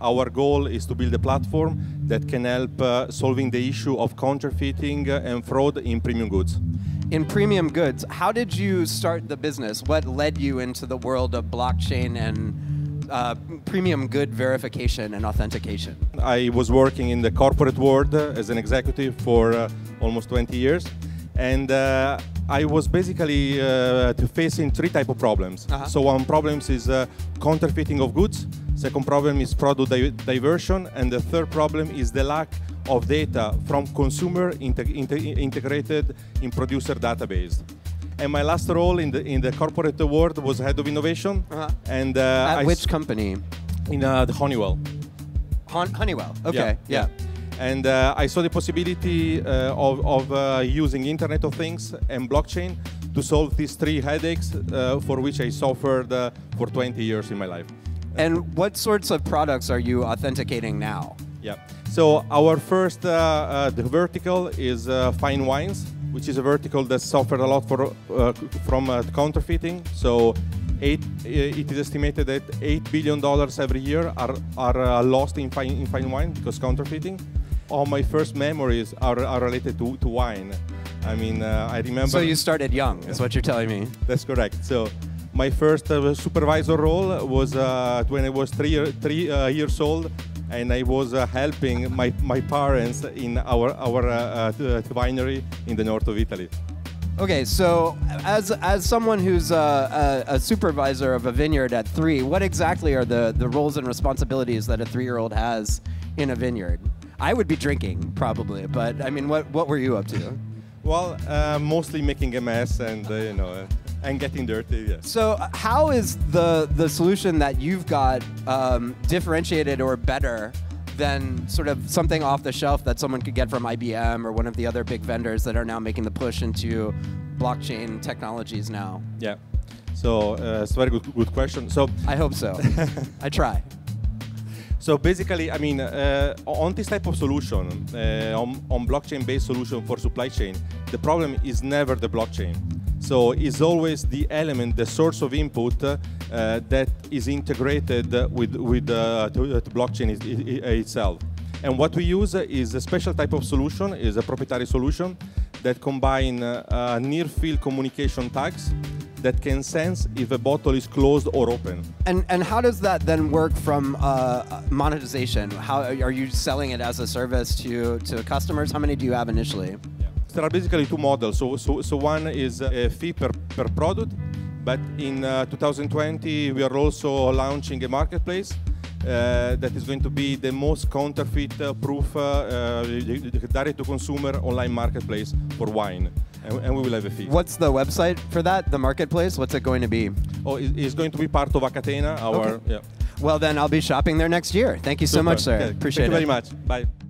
our goal is to build a platform that can help uh, solving the issue of counterfeiting uh, and fraud in premium goods. In premium goods, how did you start the business? What led you into the world of blockchain and uh, premium good verification and authentication? I was working in the corporate world uh, as an executive for uh, almost 20 years, and uh, I was basically uh, facing three type of problems. Uh-huh. So one problem is uh, counterfeiting of goods. Second problem is product di- diversion, and the third problem is the lack of data from consumer inte- inte- integrated in producer database. And my last role in the in the corporate world was head of innovation, Uh-huh. and uh, At I which company? in uh, the Honeywell. Hon- Honeywell. Okay. Yeah. And uh, I saw the possibility uh, of, of uh, using Internet of Things and blockchain to solve these three headaches uh, for which I suffered uh, for 20 years in my life. And what sorts of products are you authenticating now? Yeah. So our first uh, uh, the vertical is uh, fine wines, which is a vertical that suffered a lot for, uh, from uh, counterfeiting. So eight, uh, it is estimated that eight billion dollars every year are are uh, lost in fine in fine wine because counterfeiting. All my first memories are, are related to, to wine. I mean, uh, I remember. So you started young, is what you're telling me. That's correct. So my first uh, supervisor role was uh, when I was three, year, three uh, years old, and I was uh, helping my, my parents in our our uh, uh, winery in the north of Italy. Okay, so as as someone who's a, a, supervisor of a vineyard at three, what exactly are the, the roles and responsibilities that a three year old has in a vineyard? I would be drinking probably, but I mean, what what were you up to? Well, uh, mostly making a mess and uh, you know uh, and getting dirty. Yes. So uh, how is the the solution that you've got um, differentiated or better than sort of something off the shelf that someone could get from IBM or one of the other big vendors that are now making the push into blockchain technologies now? Yeah. So uh, it's a very good good question. So I hope so. I try. So basically, I mean, uh, on this type of solution, uh, on, on blockchain-based solution for supply chain, the problem is never the blockchain. So it's always the element, the source of input uh, that is integrated with with uh, uh, to blockchain is, i- itself. And what we use is a special type of solution, is a proprietary solution that combine uh, uh, near-field communication tags that can sense if a bottle is closed or open. And and how does that then work from uh, monetization? How are you selling it as a service to to customers? How many do you have initially? There are basically two models. So, so, so one is a fee per, per product, but in uh, 2020 we are also launching a marketplace uh, that is going to be the most counterfeit-proof uh, uh, direct-to-consumer online marketplace for wine, and, and we will have a fee. What's the website for that? The marketplace? What's it going to be? Oh, it- it's going to be part of Acatena, our Okay. yeah. Well, then I'll be shopping there next year. Thank you so much, sir. Okay. Appreciate Thank you it. very much. Bye.